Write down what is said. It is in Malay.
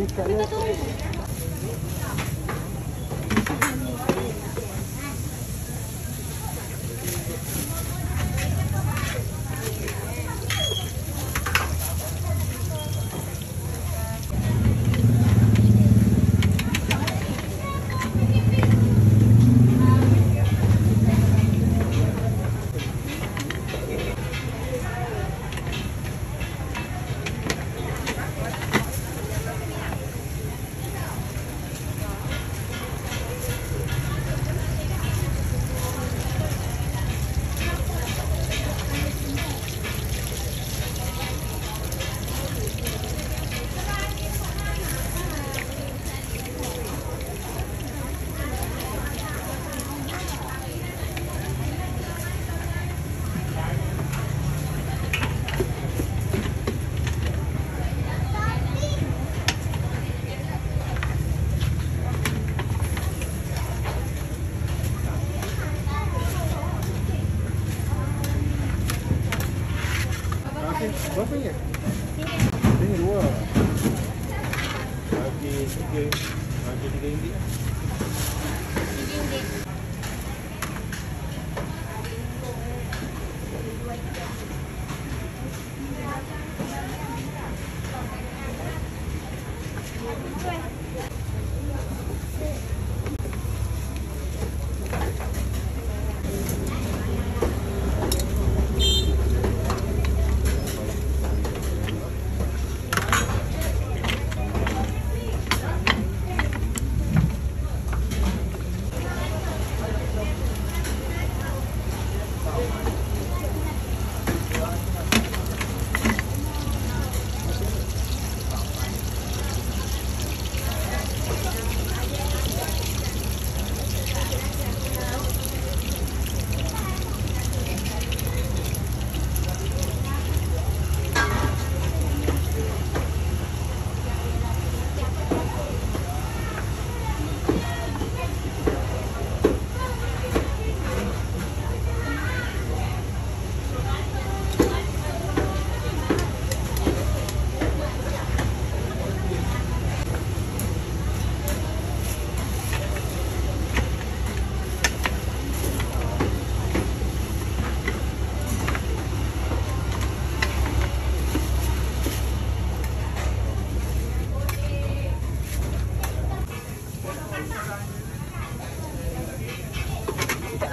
あり都。Berapa ya? Ini dua. Bagi tiga, bagi tiga ringgit. RM3.